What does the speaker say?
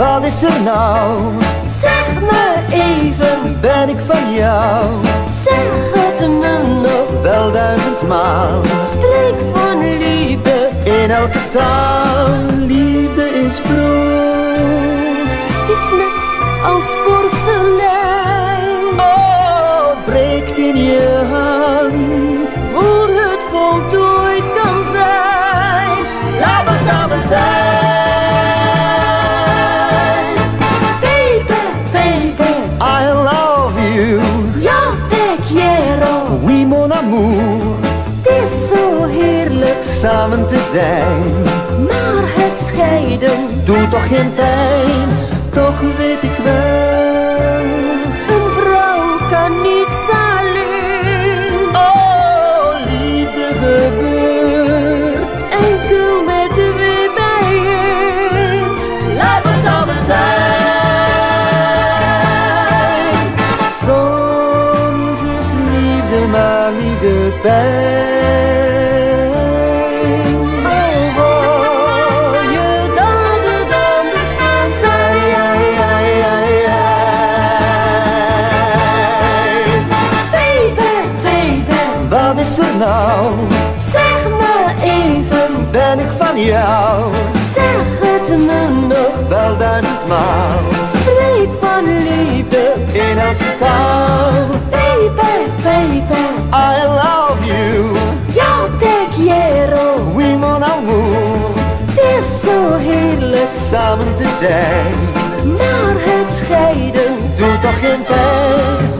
Wat is er nou? Zeg me even, Ben ik van jou? zeg het me nog. Wel duizendmaal. Spreek van liefde, In elke taal, liefde is broos. het is net als porselein. Oh, breekt in je mon amour. Het is zo heerlijk, Samen te zijn. maar het scheiden. Doet toch geen pijn. Toch weet ik wel. Nou? zeg me even. Ben ik van jou? Zeg het me nog. Wel duizendmaal. Samen te zijn. maar het scheiden. Doet toch geen pijn.